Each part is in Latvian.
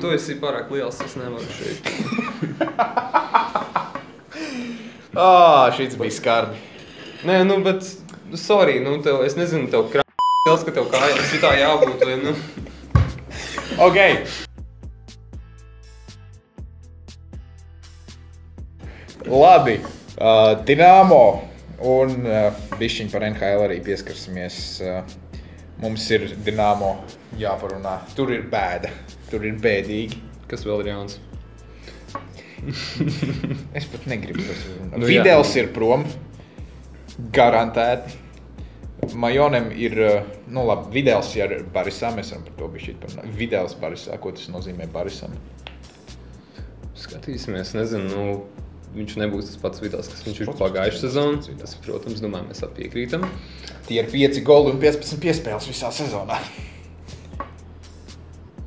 tu esi pārāk liels, es nevaru šeit. Ah, šis bija skarbi. Nē, nu, bet, nu, sorry, nu, tev, es nezinu, tev krāpjas, ka tev kājām šitā jābūt, vai, nu. Ok. Labi. Uh, Dienāmo un uh, bišķiņ par NHL arī pieskarsimies. Uh, mums ir Dienāmo jāparunā. Tur ir bēda. Tur ir bēdīgi. Kas vēl ir jauns? Es pat negribu to runāt. Nu. Vidēls ir prom. Garantēti. Majonam ir, uh, nu labi, Vidēls ir Barisā. Mēs varam par to bišķīt parunāt. Vidēls Barisā. Ko tas nozīmē Barisam? Skatīsimies, nezinu, nu, viņš nebūs tas pats vidās, kas viņš ir pats sezonā. Tas, protams, domāju, mēs ap piekrītam. Tie ir 5 goli un 15 piespēles visā sezonā.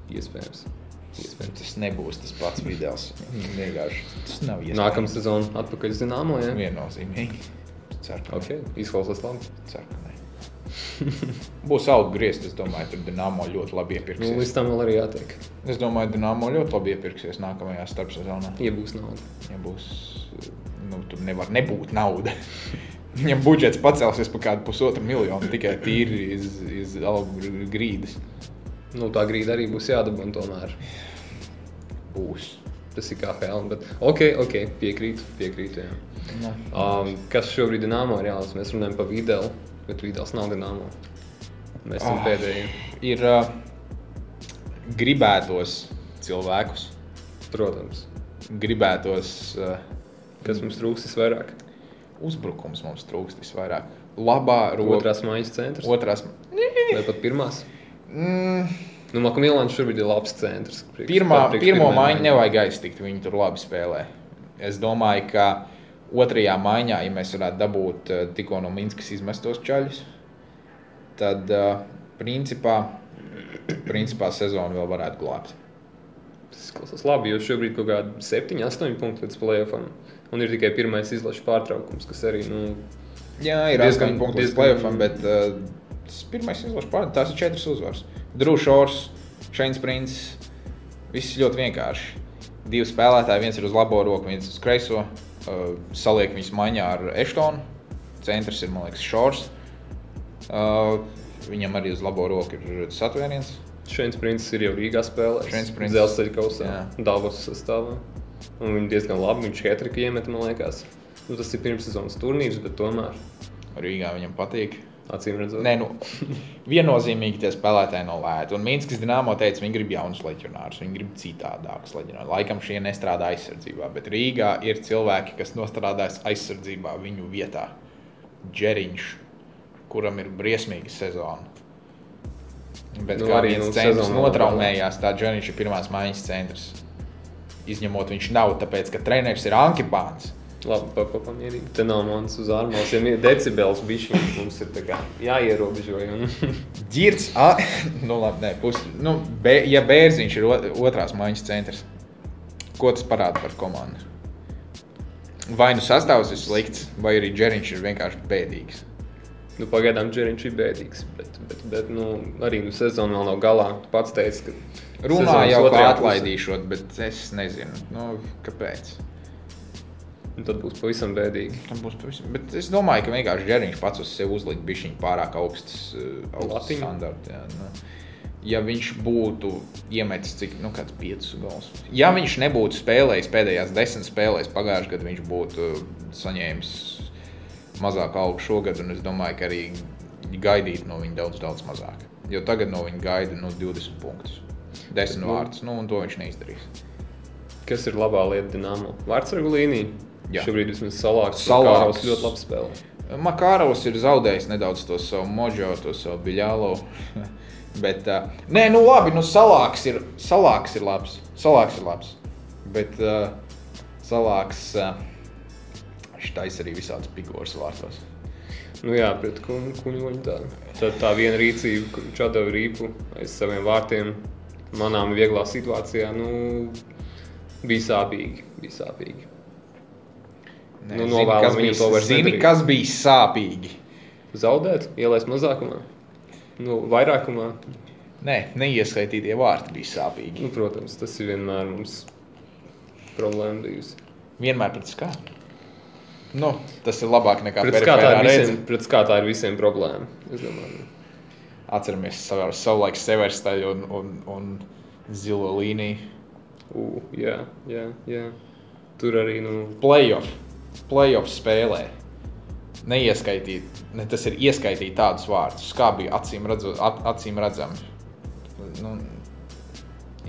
Iespējams. Iespējams. Tas nebūs tas pats videos. Vienkārši tas nav iespējams. Nākamā sezona atpakaļ zināmo, ja? Viennozīmīgi. Ceru, ka, Ok, izklausās labi. ceru, ka. Būs auga griezt, es domāju, tur Dienāmo ļoti labi Nu, iepirksies. līdz tam vēl arī jātiek. Es domāju, Dienāmo ļoti labi iepirksies nākamajā starpsezonā. Ja būs nauda. Ja būs, nu, tur nevar nebūt nauda. Viņam budžets pacelsies par kādu pusotru miljonu tikai tīri iz, iz algu grīdas. Nu, tā grīda arī būs jādabūna tomēr. Būs. Tas ir kā HL, bet ok, ok, piekrītu, piekrītu. Jā. Um, kas šobrīd ir Dānamā? Reāls? Mēs runājam par Videlu, bet Videls nav Dānamā. Mēs esam oh. pēdējie. ir uh, gribētos cilvēkus, Protams. gribētos uh, Kas mums trūks visvairāk? uzbrukums mums trūkst visvairāk. Labā roka, Otrās mājas centrs. otrās. Vai pat pirmās? Mm, Nu, Makamilāns šobrīd ir labs centrs. Priekš- pirmā, priekš pirmo maiņu nevajag aiztikt, viņi tur labi spēlē. Es domāju, ka otrajā maiņā, ja mēs varētu dabūt uh, tikko no Minskas izmestos čaļus, tad uh, principā, principā sezonu vēl varētu glābt. Tas izklausās labi, jo šobrīd kaut kādi 7, 8 punkti līdz playoffam. Un ir tikai pirmais izlaša pārtraukums, kas arī nu, Jā, ir Diezgan- 8 punkti līdz diezgan- playoffam, bet uh, tas pirmais izlaša pārāk. Tās ir četras uzvaras. Drūšors, Šeins Princis. Viss ļoti vienkārši. Divi spēlētāji, viens ir uz labo roku, viens uz kreiso. Uh, saliek viņus maiņā ar Eštonu. Centrs ir, man liekas, Šors. Uh, viņam arī uz labo roku ir satvēriens. Šeit princis ir jau Rīgā spēlējis. Šeins Princis. Dzelzceļa kausā, Jā. Davos sastāvā. Un viņi diezgan labi, viņš hetriku iemeta, man liekas. Nu, tas ir pirmssezonas turnīrs, bet tomēr, Rīgā viņam patīk. Acīm redzot, Nē, nu, viennozīmīgi tie spēlētāji nav lēti. Un Mīnskas dīnāmo teica, viņi grib jaunus leģionārus, viņi grib citādākus leģionārus. Laikam šie nestrādā aizsardzībā, bet Rīgā ir cilvēki, kas nostrādājas aizsardzībā viņu vietā. Džeriņš, kuram ir briesmīga sezona. Bet Nu, kā arī viens nu, centrs notraumējās, tā Džeriņš ir pirmās maiņas centrs. Izņemot viņš nav, tāpēc, ka treneris ir Ankipāns. Labi, papamierīgi. Te nav mans uz ārmās, ja ir decibels bišķiņ, mums ir tā kā jāierobežo. Un... Girts, a, nu, labi, nē, pus, nu, bē, ja Bērziņš ir otrās maiņas centrs, ko tas parāda par komandu? Vai nu sastāvs ir slikts, vai arī Džeriņš ir vienkārši bēdīgs. Nu, pagaidām Džeriņš ir bēdīgs, bet, bet, bet nu, arī nu, sezona vēl nav galā. Tu pats teici, ka Runā jau kā atlaidīšot, bet es nezinu, nu, kāpēc. Tad būs pavisam bēdīgi. Tam būs pavisam. Bet es domāju, ka vienkārši Džeriņš pats uz sevi uzlika bišķiņu pārāk augstas, uh, augstas Latiņu. standarti. Jā, nu. Ja viņš būtu iemetis cik, nu, kāds piecus gols. Ja viņš nebūtu spēlējis pēdējās desmit spēlēs pagājušajā gadā, viņš būtu saņēmis mazāk algu šogad, un es domāju, ka arī gaidīt no viņa daudz, daudz mazāk. Jo tagad no viņa gaida nu, 20 punktus, 10 Nu. vārdus, nu, un to viņš neizdarīs. Kas ir labā lieta Dienāmo? Vārtsargu līnija. Jā. Šobrīd vismaz salāks. Salāks. Ļoti labi spēlē. Makārovs ir zaudējis nedaudz to savu mojo, to savu biļālo. Bet, uh, nē, nu labi, nu salāks ir, salāks ir labs. Salāks ir labs. Bet uh, salāks uh, štais arī visādas figūras vārtos. Nu jā, pret kuņoņu tā. Tā, tā viena rīcība, atdeva rīpu aiz saviem vārtiem, manām vieglā situācijā, nu, bija sāpīgi. Bija sāpīgi. Nē, Nu, zini, kas bija, to vairs zini, nedarīt. kas bija sāpīgi. Zaudēt, ielaist mazākumā, nu, vairākumā. Nē, neieskaitītie vārti bija sāpīgi. Nu, protams, tas ir vienmēr mums problēma bijusi. Vienmēr pret kā. Nu, tas ir labāk nekā Pret kā tā visiem, pret kā tā ir visiem problēma. Atceramies savu savulaik severstaļu un, un, un zilo līniju. U, jā, jā, jā. Tur arī, nu, Playoff. Playoff spēlē. Neieskaitīt, ne, tas ir ieskaitīt tādus vārdus, kā bija acīm, redzu, at, acīm redzami. Nu,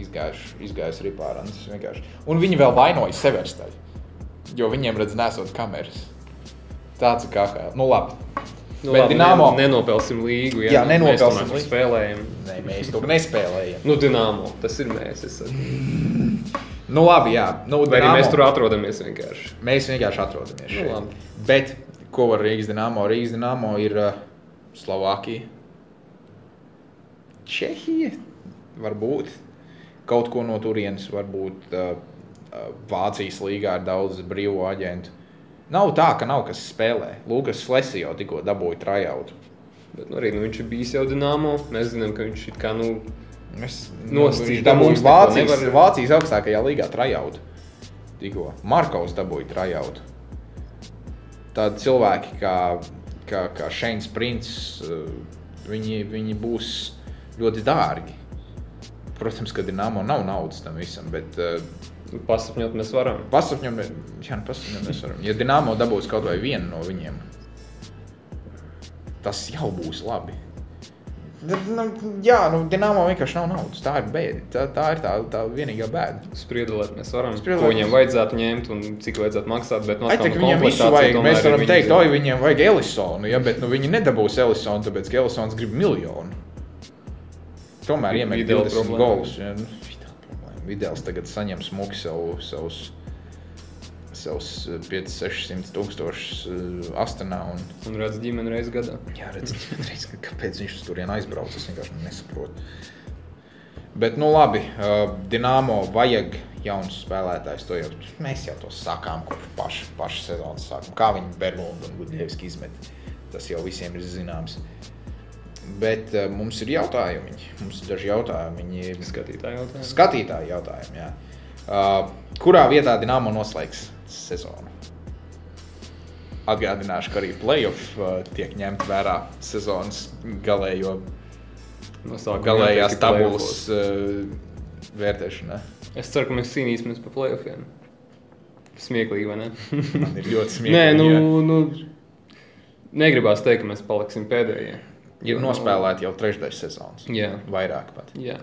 izgājuši, ripārāns vienkārši. Un viņi vēl vainoja severstaļu, jo viņiem redz nesot kameras. Tāds ir kā kā. Nu labi. nu Bet labi, Dinamo- ne, nenopelsim līgu. Jā, nenopelsim mēs tomēr līgu. Spēlējam. Nē, mēs to nespēlējam. Nu, Dienāmo, tas ir mēs. Es saku. Nu labi, jā. Nu, Vai arī Dinamo- mēs tur atrodamies vienkārši? Mēs vienkārši atrodamies Nu, labi. Bet ko var Rīgas dīnāmo? Rīgas dīnāmo ir uh, Slovākija, Čehija. Varbūt kaut ko no turienes, varbūt uh, uh, Vācijas līgā ir daudz brīvo aģentu. Nav tā, ka nav kas spēlē. Lukas Flesi jau tikko dabūja trajautu. Bet, nu, arī, nu, viņš ir bijis jau Dienāmo. Mēs zinām, ka viņš ir kā, nu, Es mums dabūja neko Vācijas, nevar- Vācijas augstākajā līgā trajautu. Tikko Markovs dabūja trajautu. Tādi cilvēki kā, kā, kā Šeins Princis, uh, viņi, viņi būs ļoti dārgi. Protams, ka Dienāmo nav naudas tam visam, bet uh, pasapņot mēs varam. pasapņot, jā, pasapņot mēs varam. Ja Dienāmo dabūs kaut vai vienu no viņiem, tas jau būs labi. Nu, jā, nu, Dienāmo vienkārši nav naudas. Tā ir bēda. Tā, tā ir tā, tā vienīgā bēda. Spriedulēt mēs varam. Spriedulēt Ko viņiem vajadzētu ņemt un cik vajadzētu maksāt. Bet, nu, Ai, tā, nu, viņiem visu vajag. Mēs varam teikt, oi, viņiem vajag Elisonu, ja, bet nu, viņi nedabūs Elisonu, tāpēc ka Elisons grib miljonu. Tomēr iemet Vidēla 20 problēma. golus. Ja, nu. Vidēls tagad saņem smuki savu, savus, savus 500-600 tūkstošus uh, astanā. Un, Un redz ģimeni reizes gadā. jā, redz, redz, ka- kāpēc viņš turieni aizbrauc, es vienkārši nesaprotu. Bet, nu labi, uh, Dienāmo vajag jaunus spēlētājus. To jau, mēs jau to sākām kopš paša, paša sezonas sākuma. Kā viņi Berlūnu un Gudļevski izmet, tas jau visiem ir zināms. Bet uh, mums ir jautājumi. Mums ir daži jautājumi. Viņi Skatītāji jautājumi. skatītāji jautājumi. Jā. Uh, kurā vietā Dienāmo noslēgs sezonu? Atgādināšu, ka arī playoff uh, tiek ņemt vērā sezonas galējo, No galējās tabulas uh, vērtēšanā. Es ceru, ka mēs cīnīsimies par playoffiem. Smieklīgi, vai ne? Man ir ļoti Nē, smieklīgi. nu, jā. nu, negribās teikt, ka mēs paliksim pēdējie. ir nospēlēti jau trešdaļas sezonas. Jā. Vairāk pat. Jā.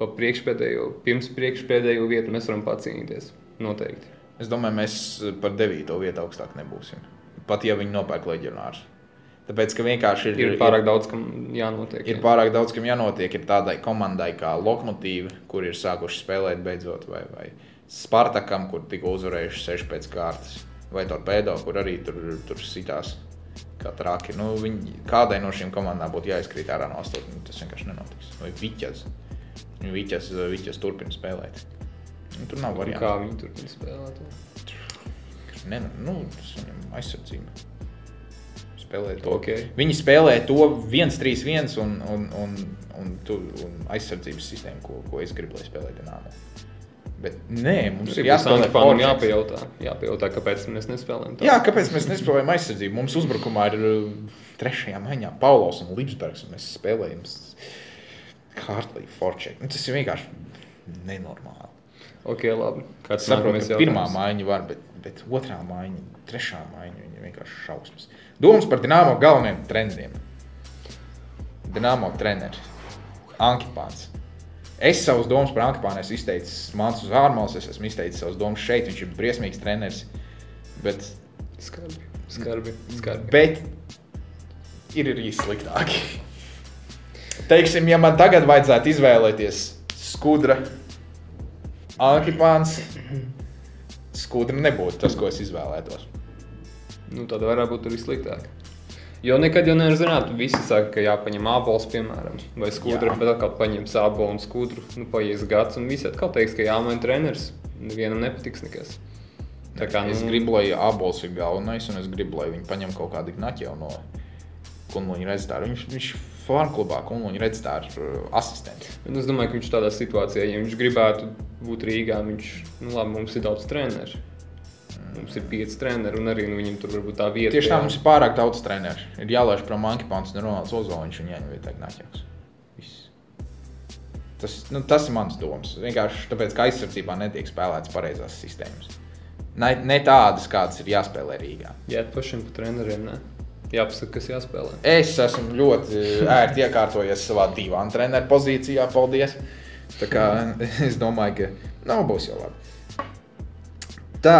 Pa priekšpēdējo, pirms priekšpēdējo vietu mēs varam pacīnīties. Noteikti. Es domāju, mēs par devīto vietu augstāk nebūsim. Pat ja viņi nopērk leģionārus. Tāpēc, ka vienkārši ir, Ir pārāk daudz, kam jānotiek. Ir jā. pārāk daudz, kam jānotiek. Ir tādai komandai kā Lokomotīva, kur ir sākuši spēlēt beidzot, vai, vai Spartakam, kur tikko uzvarējuši seši pēc kārtas, vai Torpedo, kur arī tur, tur sitās kā traki. Nu, viņi, kādai no šīm komandām būtu jāizkrīt ārā no astotnes, tas vienkārši nenotiks. Vai Viķas. Viķas, Viķas turpina spēlēt. Nu, tur nav Un Kā variantu. viņi turpina spēlēt? Ne, nu, tas viņam aizsardzība. Spēlē to. Ok. Viņi spēlē to 1-3-1 un, un, un, un, tu, un aizsardzības sistēmu, ko, ko es gribu, lai spēlē Dienāmo. Bet nē, mums ir jāspēlē forčeks. jāpajautā, jāpajautā, kāpēc mēs nespēlējam. tā. Jā, kāpēc mēs nespēlējam aizsardzību? Mums uzbrukumā ir uh, trešajā maiņā Paulos un Lipsbergs, un mēs spēlējam Hartley, Forček. Nu, tas ir vienkārši nenormāli. Ok, labi. Kāds Saprotu, nākamais ka pirmā maiņa var, bet, bet otrā maiņa, trešā maiņa viņa vienkārši šausmas. Domas par Dienāmo galvenajiem treneriem. Dienāmo treneri Ankipāns. Es savus domas par Ankipānu esmu izteicis Mans uz ārmals, es esmu izteicis savus domas šeit, viņš ir briesmīgs treneris. Bet, Skarbi, skarbi, skarbi. bet ir arī sliktāki. Teiksim, ja man tagad vajadzētu izvēlēties skudra, Ankipāns, skudra nebūtu tas, ko es izvēlētos. Nu, tad varētu būt arī sliktāk. Jo nekad jau nevar zināt, visi saka, ka jāpaņem ābols, piemēram, vai skudra, Jā. bet atkal paņems ābolu un skudru. Nu, paies gads, un visi atkal teiks, ka jāmaina treneris. Nevienam nepatiks nekas. Tā kā, Es nu, gribu, lai abols ir galvenais, un es gribu, lai viņi paņem kaut kādu ignaķi no kungu rezultātu. Viņš, viņš fanklubā, un viņi redz tā ar uh, asistentu. Un es domāju, ka viņš tādā situācijā, ja viņš gribētu būt Rīgā, viņš, nu labi, mums ir daudz treneru. Mums ir pieci treneri, un arī nu, viņam tur varbūt tā vieta. Tieši tā mums ir pārāk daudz treneru. Ir jālaiž prom Ankepāns un Ronalds Ozoliņš un jāņem vietā Gnaķis. Viss. Tas, nu, tas ir mans domas. Vienkārši tāpēc, ka aizsardzībā netiek spēlētas pareizās sistēmas. Ne, ne tādas, kādas ir jāspēlē Rīgā. Jā, pašiem par treneriem. Ne? Jāpasaka, kas jāspēlē. Es esmu ļoti ērti iekārtojies savā divām treneru pozīcijā. Paldies! Tā kā es domāju, ka nav būs jau labi. Tā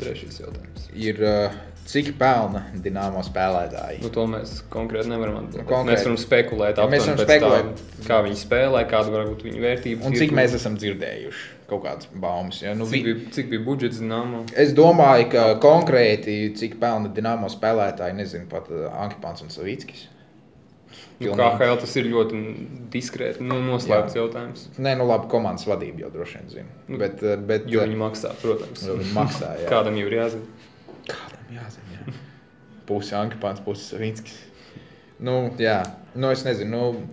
Trešais jautājums. ir. uh, Cik pelna dīnāmo spēlētāji? Nu, to mēs konkrēti nevaram atbildēt. Konkrēti. Mēs varam spekulēt, Ja mēs varam pēc tā, spekulēt. kā viņi spēlē, kāda var būt viņu vērtība. Un cik mēs esam dzirdējuši kaut kādas baumas? Ja? Nu, Cik vi... bija, cik bija budžets zināmā? Es domāju, ka konkrēti cik pelna dīnāmo spēlētāji, nezinu, pat uh, Ankepāns un Savickis. Nu, kā HL tas ir ļoti diskrēti, nu, noslēgts jautājums. Nē, nu labi, komandas vadība jau droši vien zina. Nu, Bet, uh, bet Jo uh, viņi maksā, protams. jo viņi maksā. Jā. Kādam jau ir jāzina. Kādam jāzina? Jā. Pusi Ankepāns, pusi Savickis. Nu, jā, nu es nezinu. Nu,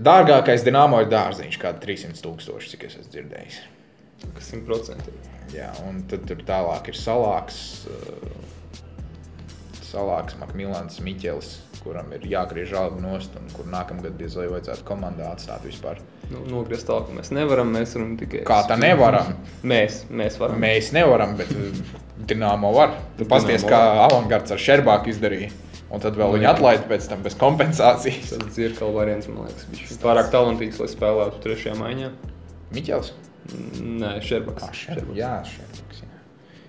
dārgākais dīnāmo ir dārziņš, kāda 300 tūkstoši, cik es esmu dzirdējis. Kas simtprocentīgi. Jā, un tad tur tālāk ir salāks, uh, salāks Makmilans Miķels, kuram ir jāgriež alga nost un kur nākamgad diez vai vajadzētu komandā atstāt vispār. Nu, nogriezt tālāk mēs nevaram, mēs varam tikai. Kā tā nevaram? Mēs, mēs varam. Mēs nevaram, bet uh, Dināmo var. Tu pasties, kā avangards ar Šerbāku izdarīja. Un tad vēl Nu, viņi jā. atlaida pēc tam bez kompensācijas. Tas ir kā variants, man liekas. Viņš ir pārāk talantīgs, lai spēlētu trešajā maiņā. Miķels? Nē, Šerbaks. Ah, Šerbaks. Jā, Šerbaks. Jā.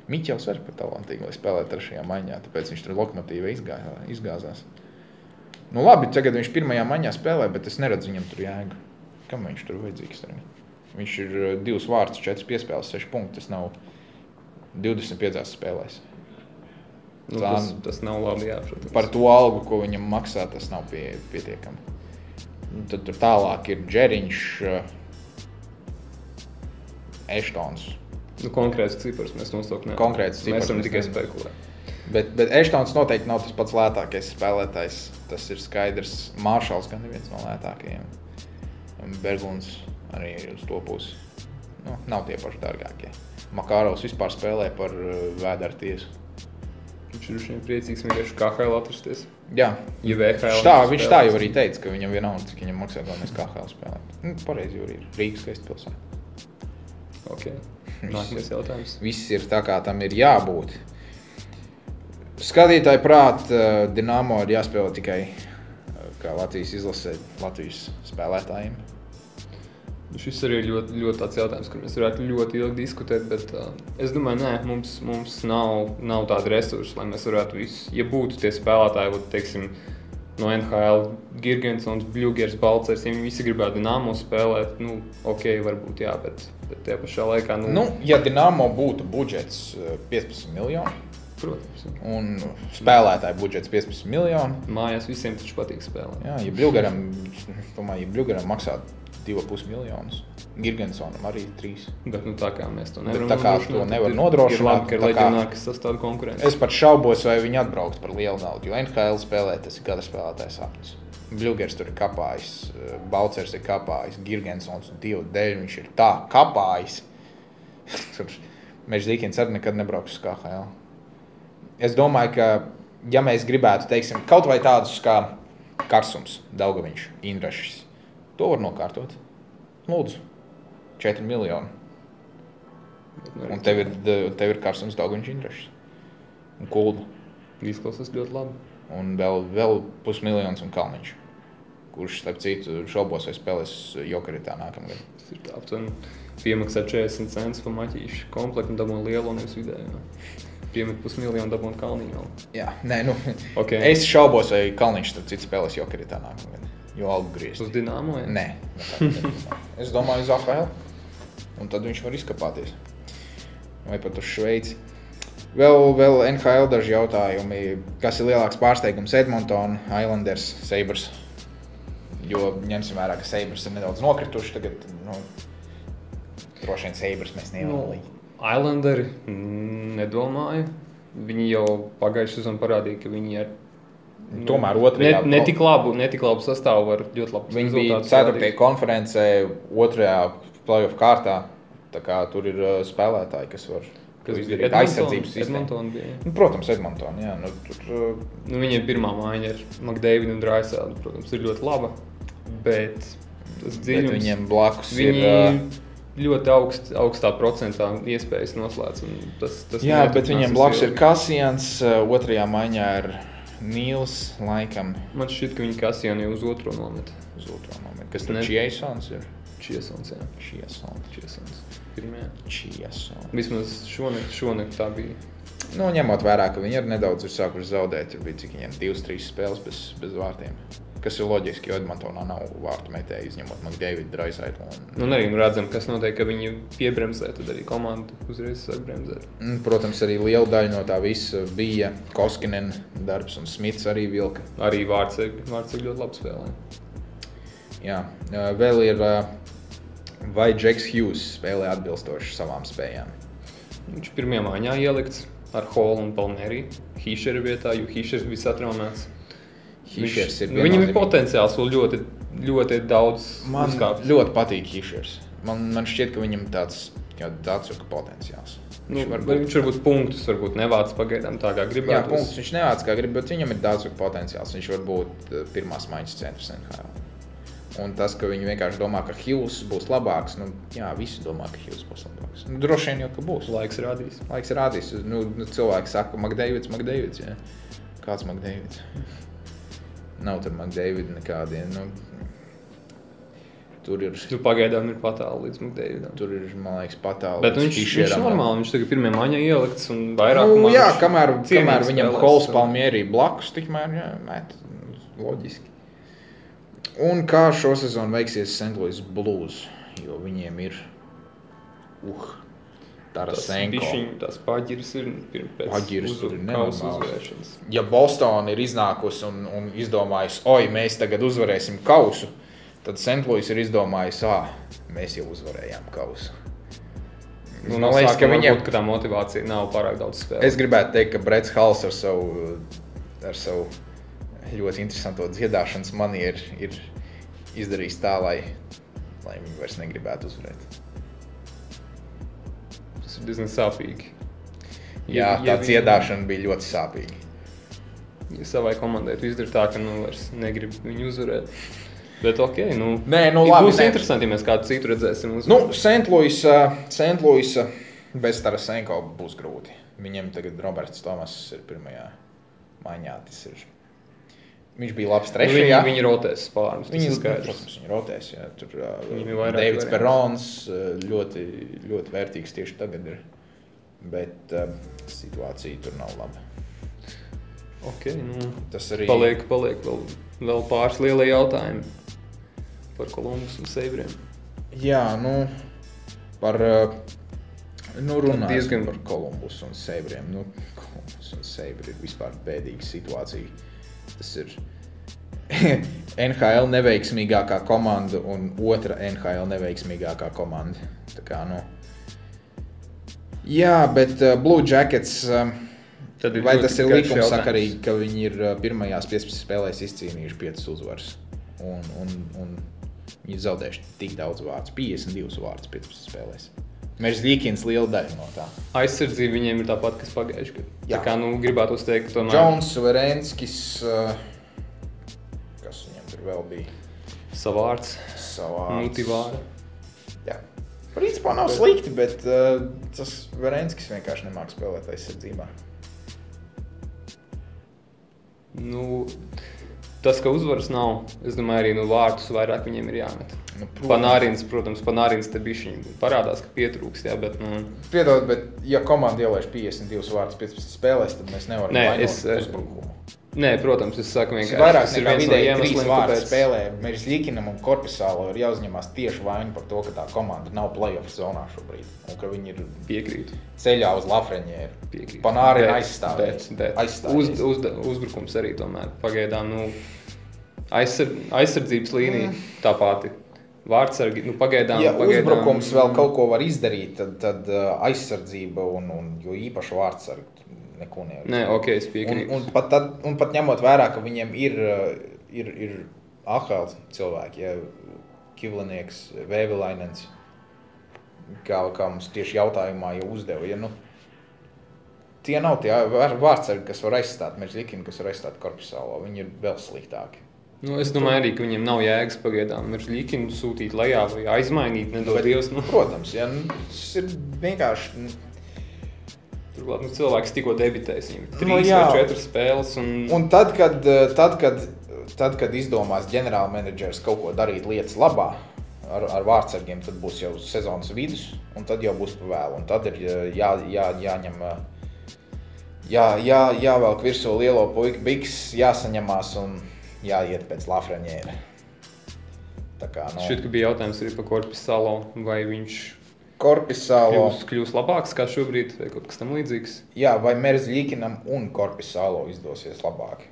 Miķels arī pat talantīgi, lai spēlētu trešajā maiņā, tāpēc viņš tur lokomotīvā izgā, izgāzās. Nu labi, tagad viņš pirmajā maiņā spēlē, bet es neredzu viņam tur jēgu. Kam viņš tur vajadzīgs? Tagad? Viņš ir uh, divas vārtus, četras piespēles, seši punkti. Tas nav 25 spēlēs. Nu, Tā- tas, tas nav labi, jā, protams. Par to algu, ko viņam maksā, tas nav pie, pietiekami. Un Tad tur tālāk ir Džeriņš, Eštons. Nu, konkrēts cipars mēs nosaukt nevaram. Konkrēts cipars Mēs varam tikai spekulēt. Bet, bet Eštons noteikti nav tas pats lētākais spēlētājs. Tas ir skaidrs. Māršals gan ir viens no lētākajiem. Un Berglunds arī ir uz to pusi. Nu, nav tie paši dārgākie. Makārovs vispār spēlē par uh, vēdera tiesu. Viņš ir vien priecīgs vienkārši kā HL atrasties. Jā, Ja VHL tā, viņš tā jau arī teica, ka viņam vienalga, cik viņam maksā, galvenais kā HL spēlēt. Nu, pareizi jau ir. Rīgas skaista pilsēta. Ok. Nākamais jautājums. Viss ir tā, kā tam ir jābūt. Skatītāji prātā, Dienāmo ir jāspēlē tikai kā Latvijas izlasē, Latvijas spēlētājiem. Nu, Šis arī ir ļoti, ļoti tāds jautājums, kur mēs varētu ļoti ilgi diskutēt. Bet uh, es domāju, ka mums, mums nav, nav tāda resursa, lai mēs varētu visus. Ja būtu tie spēlētāji, vat, teiksim, no NHL, Gigantsons, Bluegers, Balcers, ja viņi visi gribētu dināmo spēlēt, nu, ok, varbūt jā, bet, bet tajā pašā laikā, nu, Nu, ja Dienāmo būtu budžets uh, 15 miljoni protams, un spēlētāju budžets 15 miljoni, mājās visiem taču patīk spēlēt. jā, ja Bluegaram, es domāju, ja Bluegaram maksā 2,5 miljonus, Gigantsonam arī 3. Bet nu, tā kā mēs to nevaram tā kā nodrošināt, to nevar nodrošināt, Ir labi, ka ir kas sastāv konkurenci. Es pat šaubos, vai viņi atbrauks par lielu naudu, jo NHL spēlē tas ir katra spēlētāja sapnis. Bluegers tur ir kapājis, Balcers ir kapājis, Gigantsons divu dēļ viņš ir tā kapājis. Mēs Zīkins arī nekad nebrauks uz KHL. Es domāju, ka, ja mēs gribētu, teiksim, kaut vai tādus kā Karsums, Daugaviņš, Indrašs, to var nokārtot. Lūdzu, 4 miljoni. Nu, Un tev ir, tev ir Karsums, Daugaviņš, Indrašs un Kulda. Izklausās ļoti labi. un vēl, vēl pusmiljons un kalniņš. Kurš, starp citu, šaubos, vai spēlēs Jokeritā nākamgad. Tas ir aptuveni piemaksā 40 centus par maķīšu komplektu un dabūna lielo nevis vidējo. Piemet pusmiljonu dabūna kalniņu. Jā, nē, nu, Ok. es šaubos, vai kalniņš, starp citu, spēlēs Jokeritā nākamgad. Jo algu griezt. Uz dināmo? ja? Nē, nekā. es domāju, uz AHL. Un tad viņš var izkāpties. Vai pat uz Šveici. Vēl, vēl NHL daži jautājumi. Kas ir lielāks pārsteigums? Edmonton, Islanders, Sabres. Jo ņemsim vērā, ka Sabres ir nedaudz nokrituši. Tagad, nu, droši vien Sabres mēs Nu, nevaram. Islanderi nedomāju. Viņi jau pagājušajā sezonā parādīja, ka viņi ar Tomēr ne, otrajā ne tik labu, ne tik labu sastāvu var ļoti labi Viņi bija 4. konferencē, 2. playoff kārtā. Tā kā tur ir uh, spēlētāji, kas var Kas bija izdarīt aizsardzības. Edmonton bija. Nu, protams, Edmontonā. Jā, nu, tur, uh, Nu, viņiem pirmā māja ar McDavidu un Draisālu, protams, ir ļoti laba. Bet tas dziļums viņiem blakus Viņi ir. Uh, ļoti augst, augstā procentā iespējas noslēdz. un Tas, tas jā, bet viņiem blakus ir. Kasijans, uh, otrajā maiņā ir Nīls, laikam, Man šķiet, ka viņi Kasjāni jau uz otro nomet. uz otro momentu. Kas Ne. tur Čiesons ir? Čiesons, jā. Čiesons. Čiesons. Pirmajā. Čiesons. Vismaz šonakt, šonakt tā bija. Nu, ņemot vērā, ka viņi ir nedaudz ir sākuši zaudēt, tur bija cik viņiem divas, trīs spēles bez, bez vārtiem. Kas ir loģiski, jo Edmontonā nav vārtu metēji, izņemot McDavidu, Draisaitu. Nu, un arī redzam, kas notiek, ka viņi piebremzē, tad arī komanda uzreiz sāk bremzēt. Un, Protams, arī liela daļa no tā visa bija Koskinen darbs un Smits arī vilka. Arī ir ļoti labi spēlē. Jā, vēl ir, vai Džeks Hughes spēlē atbilstoši savām spējām. Viņš pirmajā mājā ielikts ar Holu un Palmēriju. Hišera vietā, jo Hišers bija satraumēts. Hišers ir nu, viņam ir potenciāls vēl ļoti, ļoti daudz Man uzkāpt. ļoti patīk Hišers. Man, man šķiet, ka viņam tāds tāds ir potenciāls. Nu, Viņš var var būt- viņš varbūt punktus varbūt nevāc pagaidām tā, kā Jā, gribētu. punkts viņš nevāc kā grib, bet viņam ir daudz potenciāls. Viņš var būt eh, pirmās maiņas centrs NHL. Un tas, ka viņi vienkārši domā, ka Hughes būs labāks, nu, jā, visi domā, ka Hughes būs labāks. Nu, droši vien jau, ka būs. Laiks rādīs. Laiks rādīs. Nu, nu, cilvēki saka, McDavids, McDavids. Jā. Kāds McDavids? Nav tur McDavids nekādiem. Nu, tur ir, Nu, pagaidām ir patālu līdz McDavidam. tur ir, man liekas, patāli. Bet viņš, viņš normāli, viņš tagad pirmajā maiņā ielikts un vairāk. Nu, jā, kamēr, kamēr viņam Hols spēlēs. Palmieri blakus, tikmēr jā, met, loģiski. Un kā šo sezonu veiksies St. Louis Blues, jo viņiem ir uh, Tarasenko. bišķiņ, tas paģirs ir pēc Paģirs ir uzvarēšanas. Ja Bostonā ir iznākusi un, un izdomājusi, oi, mēs tagad uzvarēsim kausu, tad St. Louis ir izdomājis, ah, mēs jau uzvarējām kausu. Nu, Man liekas, ka viņiem būt, ka tā motivācija nav pārāk daudz spēlēt. Es gribētu teikt, ka Brits Hals ar savu, ar savu ļoti interesantu dziedāšanas manieru ir izdarījis tā, lai, lai viņi vairs negribētu uzvarēt. Tas ir diezgan sāpīgi. Jā, tā viņi- dziedāšana bija ļoti sāpīga. Ja savai komandai tu izdari tā, ka nu, vairs negribi viņu uzvarēt. Bet ok, nu, Nē, nu ja labi, būs nē. interesanti, ja mēs kādu citu redzēsim. Uz... Nu, Sentlūisa Sentlūisa bez Tarasenko būs grūti. Viņam tagad Roberts Tomas ir pirmajā maiņā. Tas ir. Viņš bija labs nu, trešajā. viņi, viņi rotēs spārnus. Viņi, nu, protams, viņi rotēs. Jā, tur Viņiem ir vairāk Davids. Perons uh, ļoti, ļoti vērtīgs tieši tagad. Ir. Bet uh, situācija tur nav laba. Okay, nu, Tas arī paliek, paliek vēl, vēl pāris lielie jautājumi par Kolumbus un Seibriem. Jā, nu, par. uh, Nu, runājot diezgan- par Kolumbusu un Seibriem. Nu, Kolumbus un Seibri ir vispār bēdīga situācija. Tas ir NHL neveiksmīgākā komanda un otra NHL neveiksmīgākā komanda. Tā kā, nu, jā, bet uh, Blue Jackets. Uh, Tad Vai tas ir likumsakarīgi, ka viņi ir uh, pirmajās 15 spēlēs izcīnījuši 5 uzvaras? Un, un, un viņi zaudējuši tik daudz vārdus, 52 vārdus 15 spēlēs. Mēs Līkins liela daļa no tā. Aizsardzība viņiem ir tāpat, kas pagājušajā gadā. Tā kā nu, gribētu uzteikt, ka tomēr Džons, Verenskis, uh, kas viņam tur vēl bija? savārds, Savā multivāra. Jā. Principā nav slikti, bet uh, tas Verenskis vienkārši nemāks spēlēt aizsardzībā. Nu, tas, ka uzvaras nav, es domāju, arī nu, vārtus vairāk viņiem ir jāmet. Nu, Panārins, protams, Panārins te bija viņa parādās, ka pietrūks, jā, bet nu, Piedod, bet ja komanda ielaiž 52 vārdus 15 spēlēs, tad mēs nevaram Nē, es, eh, uzbrukumu. Nē, protams, es saku, vienkārši ir vairāk tas ir viens no vidēji trīs iemesliem, vārdu kāpēc spēlē. Mēs Līkinam un Korpusālu ir jāuzņemās tieši vaina par to, ka tā komanda nav playoff zonā šobrīd. Un ka viņi ir piekrīt. ceļā uz Lafreņiem. piekrīt. Panāri bet Aizstāvēs. Uz, uz, uzbrukums arī tomēr pagaidām nu, aizsar, aizsardzības līnija tā pati. Vārdsargi, nu, pagaidām, Ja pagaidām uzbrukums vēl kaut ko var izdarīt, tad, tad uh, aizsardzība un, un jo īpaši vārdsargi neko nevar. Nē, ok, es Un, piekrītu. un, pat tad, un pat ņemot vērā, ka viņiem ir, uh, ir, ir ahāls cilvēki, ja Kivlinieks, Vēvilainens, kā, kā mums tieši jautājumā jau uzdeva. Ja, nu, tie nav tie vār- vārdsargi, kas var aizstāt Meržikinu, kas var aizstāt Korpusālo. Viņi ir vēl sliktāki. Nu, es domāju, arī, ka viņiem nav jēgas pagaidām ar līķinu sūtīt lejā vai aizmainīt. Dievs, nu, Protams, ja, nu, tas ir vienkārši. nu, turklāt nu, cilvēks tikko debitējis. Viņam ir Nu, trīs jā. vai četras spēles. Un... Un tad, kad, tad, kad, tad, kad izdomās ģenerālmenedžers kaut ko darīt lietas labā ar, ar vārdsargiem, tad būs jau sezonas vidus, un tad jau būs pa vēlu. Un tad ir jā, jā, jāņem, jā, jā, jāvelk virsū lielo puiku biks, jāsaņemās un jāiet pēc lafreņēra. Tā kā Šķiet, ka bija jautājums arī par korpusu salo, vai viņš Korpisālo, kļūs, kļūs labāks kā šobrīd, vai kaut kas tam līdzīgs. jā, vai Merzļīkinam un Korpisālo izdosies labāk.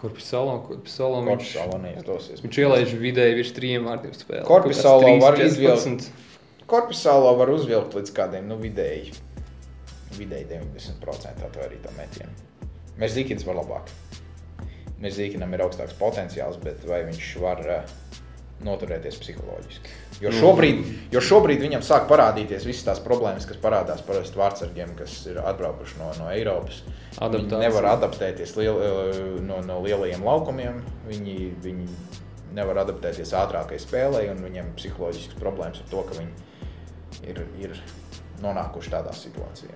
Korpusu salo, korpusu salo. Viņš, neizdosies. viņš ielaiž vidēji virs trījiem vārtiem spēlē. Kāds var 3, izvilkt. 14. Korpusālo var uzvilkt līdz kādiem nu, vidēji, vidēji 90% atvērtā metienam. Mēs zīkins var labāk. Mēs zīkinam ir augstāks potenciāls, bet vai viņš var uh, noturēties psiholoģiski? Jo Nu. šobrīd, jo šobrīd viņam sāk parādīties visas tās problēmas, kas parādās parasti vārdsargiem, kas ir atbraukuši no, no Eiropas. Viņi Adaptācija. nevar adaptēties liel, eh, no, no lielajiem laukumiem. Viņi, viņi nevar adaptēties ātrākai spēlei, un viņiem ir psiholoģiskas problēmas ar to, ka viņi ir, ir nonākuši tādā situācijā.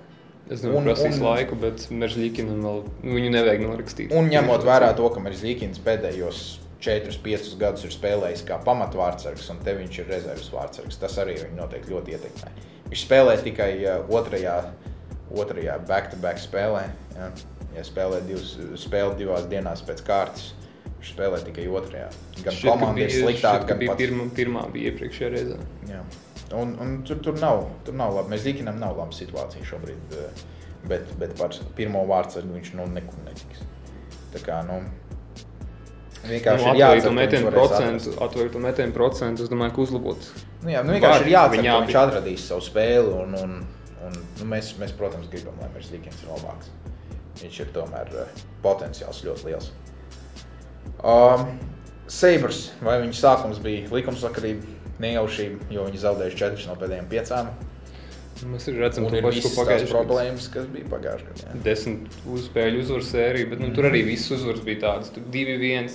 Es domāju, ka prasīs un- laiku, bet Meržģīkinam vēl nu, viņu nevajag norakstīt. Un ņemot vērā to, ka Meržģīkins pēdējos 4-5 gadus ir spēlējis kā pamatvārdsargs, un te viņš ir rezerves vārdsargs, tas arī viņu noteikti ļoti ietekmē. Viņš spēlē tikai otrajā, otrajā back-to-back spēlē. Ja, ja spēlē divas, spēle divās dienās pēc kārtas, viņš spēlē tikai otrajā. Gan Šķiet, komanda ir bija- sliktāka, šķiet, ka gan bija pats. pirma, pirmā bija iepriekšējā reizē. Jā. Un, un tur, tur nav, tur nav labi. Mēs zīkinām, nav laba situācija šobrīd. eh, Bet, bet par pirmo vārdu viņš nu, nekur netiks. Tā kā, nu, vienkārši Nu, jāatcer, metienu procentu, atvērtu metienu procentu, es domāju, ka uzlabot. Nu, jā, nu, vienkārši var, ir jāatcer, ka viņš atradīs savu spēli. Un, un, un, nu, mēs, mēs, protams, gribam, lai mēs zīkins ir labāks. Viņš ir tomēr uh, potenciāls ļoti liels. Um, Sabres, vai viņa sākums bija likumsakarība, nejaušība, jo viņi zaudējuši 4 no pēdējiem 5. Mēs arī redzam, Un to ir visas pagājušajā gadā. problēmas, kas bija pagājušajā gadā. Desmit uzspēļu uzvaru sēriju, bet nu, tur arī viss uzvaras bija tādas. Tur 2-1,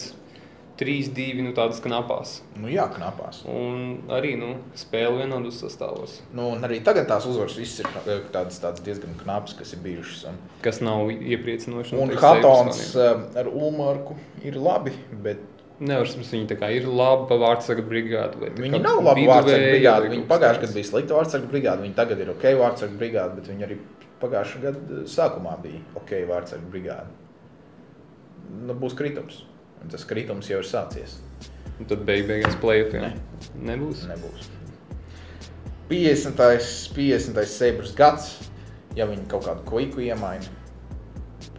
3-2, nu tādas knapās. Nu, jā, knapās. Un arī nu, spēle vienādos sastāvos, Nu, arī tagad tās uzvaras visas ir eh, tādas, tādas diezgan knapas, kas ir bijušas. Un, kas nav iepriecinoši. un Hatons eh, ar Ulmarku ir labi, bet Nevar saprast, viņi ir labi pa vārdsarga tā viņi nav labi vai brigāde. Viņi pagājušajā gadā bija slikta vārdsargu brigāde, viņi tagad ir ok vārdsargu brigāde, bet viņi arī pagājušajā gadā sākumā bija ok vārdsargu brigāde. Nu, būs kritums. Un tas kritums jau ir sācies. Un tad beig beigās plēsoņiem Ne. nebūs. Nebūs. 50. 50. sebras gads, ja viņi kaut kādu kviku iemaina,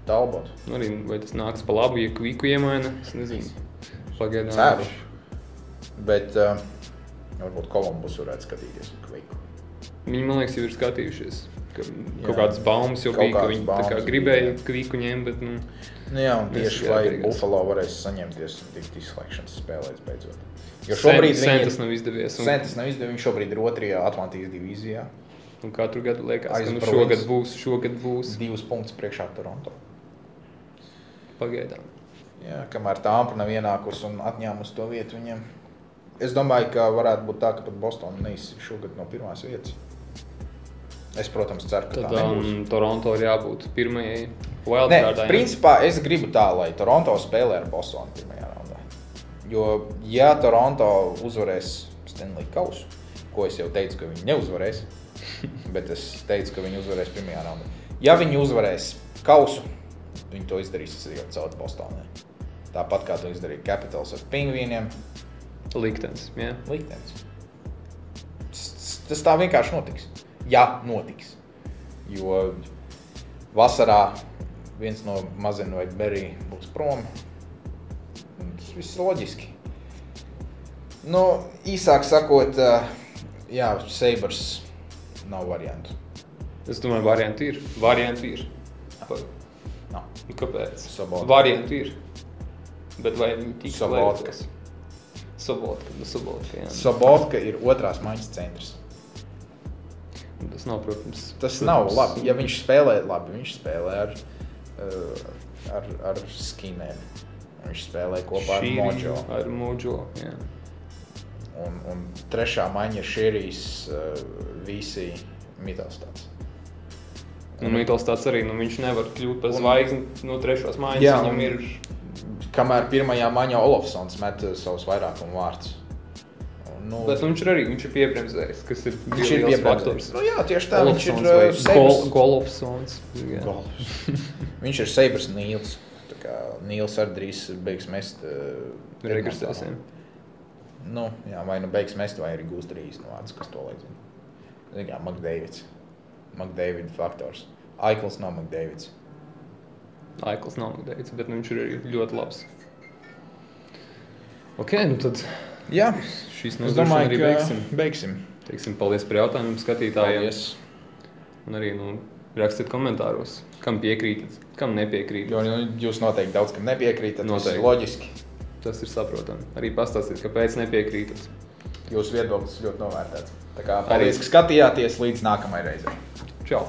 talbot. Nu, Arī, vai tas nāks pa labu, ja kviku iemaina? Es nezinu. Pagaidām. Ceru. Bet uh, varbūt Kolumbus varētu skatīties uz kviku. Viņi, man liekas, jau ir skatījušies. Ka kaut kādas baumas jau bija, ka viņi tā kā baumas gribēja bija, kviku ņemt, bet nu, Nu, jā, tieši lai. Buffalo varēs saņemties un tikt izslēgšanas spēlēs beidzot. Jo šobrīd sen viņi tas nav izdevies. Un, Sen tas nav izdevies. Viņi šobrīd ir otrajā Atlantijas divīzijā. un katru gadu liekas, ka nu, šogad būs, šogad būs. Divus punktus priekšā Toronto. Pagaidām. Jā, kamēr Tāmpa nav ienākusi un atņēmusi to vietu viņiem. Es domāju, ka varētu būt tā, ka pat Bostonā neizsīs šogad no pirmās vietas. Es, protams, ceru, ka Tad tā nebūs. um, Toronto ir jābūt pirmajai wildcardai. principā es gribu tā, lai Toronto spēlē ar Bostonu pirmajā raundā. Jo, ja Toronto uzvarēs Stanley Kausu, ko es jau teicu, ka viņi neuzvarēs, bet es teicu, ka viņi uzvarēs pirmajā raundā. Ja viņi uzvarēs Kausu, viņi to izdarīs jau caur Bostonai. Tāpat kā to izdarīja Capitals ar Pingvīniem, Liktenis. Jā. liktenis. Tas, tā vienkārši notiks. Ja notiks. Jo vasarā viens no maziem vai berī būs prom. Tas viss ir loģiski. Nu, īsāk sakot, ā, jā, Sabres nav variantu. Es domāju, varianti ir. Varianti ir. Nav. Nu, Kāpēc? Sobotka. Varianti ir. Bet vai viņi tik Sobotka. slēpjas? Sobotka, nu Sobotka, jā. Sobotka ir otrās maiņas centrs. Tas nav, protams. Tas protams, nav labi. Ja viņš spēlē labi, viņš spēlē ar, uh, ar, ar skinēm. Viņš spēlē kopā Šīri ar Mojo. Ar Mojo, jā. Un, un trešā maiņa ir Šerijas uh, visi Mittelstāts. Nu, Mītels tāds arī, nu, viņš nevar kļūt par zvaigzni no trešās mājas. Jā, Viņam ir, Kamēr pirmajā maiņā Olofsons met uh, savus vairākumu vārdus. Un, Nu, bet viņš ir arī, viņš ir piebremzējis, kas ir viņš ir piebremzējis. Nu, jā, tieši tā. Viņš ir Olofsons vai Gol, Golofsons. jā. Golfs. viņš ir Seibers Nīls. Tā kā Nīls arī drīz beigs mest. Uh, Regresēsim. Nu, jā, vai nu beigs mest, vai arī gūs trīs no vārdus, kas to līdzi. Zini, kā McDavids. McDavid faktors. Aikls nav McDavids. Aikls nav teicis, bet nu, viņš ir arī ļoti labs. Ok, nu tad Jā, šīs es nodaļas domāju, arī beigsim. beigsim. Teiksim, paldies par jautājumiem skatītājiem. Paldies. Un arī nu, rakstiet komentāros, kam piekrītat, kam nepiekrītat. Jo nu, jūs noteikti daudz kam nepiekrītat. Tas Noteikti. ir loģiski. Tas ir saprotami. Arī pastāstiet, kāpēc nepiekrītat. Jūsu viedoklis ļoti novērtēts. Tā kā paldies, ka skatījāties līdz nākamajai reizei. Čau!